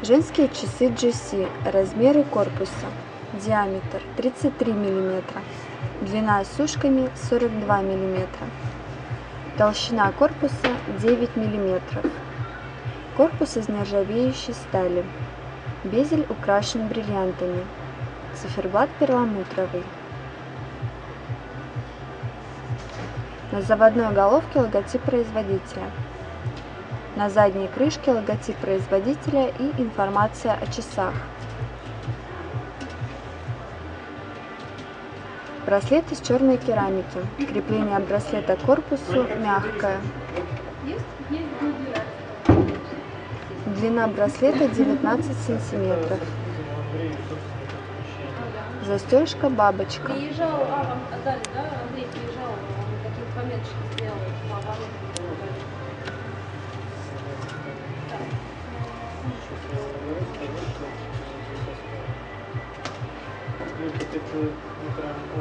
Женские часы GC. Размеры корпуса. Диаметр 33 мм. Длина с ушками 42 мм. Толщина корпуса 9 мм. Корпус из нержавеющей стали. Безель украшен бриллиантами. Циферблат перламутровый. На заводной головке логотип производителя. На задней крышке логотип производителя и информация о часах. Браслет из черной керамики. Крепление браслета к корпусу мягкое. Длина браслета 19 сантиметров. Застежка бабочка. Приезжал, а, вам отдали, да? Андрей приезжал, какие-то пометочки сделал. little Quran